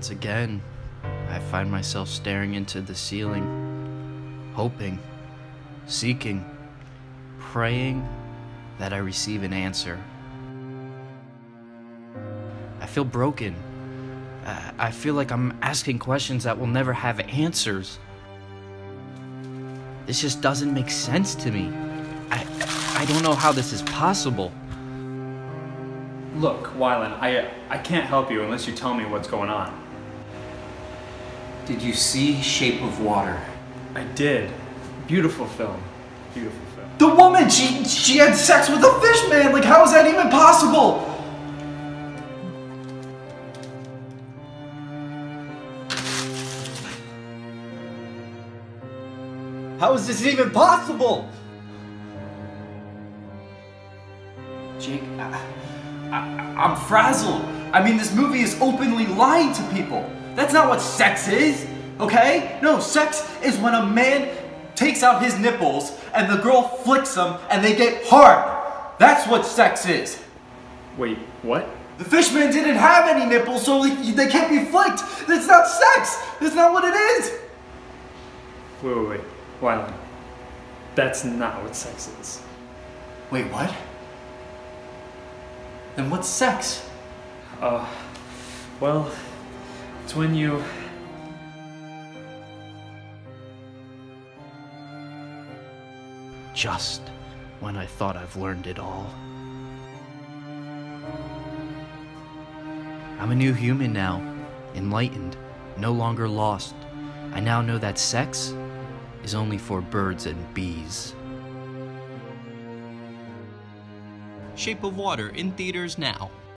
Once again, I find myself staring into the ceiling, hoping, seeking, praying that I receive an answer. I feel broken. I- feel like I'm asking questions that will never have answers. This just doesn't make sense to me. I I don't know how this is possible. Look, Wylan, I I can't help you unless you tell me what's going on. Did you see Shape of Water? I did. Beautiful film. Beautiful film. The woman, she she had sex with a fish man. Like, how is that even possible? How is this even possible? Jake, I, I, I'm frazzled. I mean, this movie is openly lying to people. That's not what sex is, okay? No, sex is when a man takes out his nipples and the girl flicks them and they get hard. That's what sex is. Wait, what? The fishman didn't have any nipples, so they can't be flicked. That's not sex. That's not what it is. Wait, wait, wait. Wylan. That's not what sex is. Wait, what? Then what's sex? Uh, well, it's when you. Just when I thought I've learned it all. I'm a new human now, enlightened, no longer lost. I now know that sex is only for birds and bees. Shape of Water in theaters now.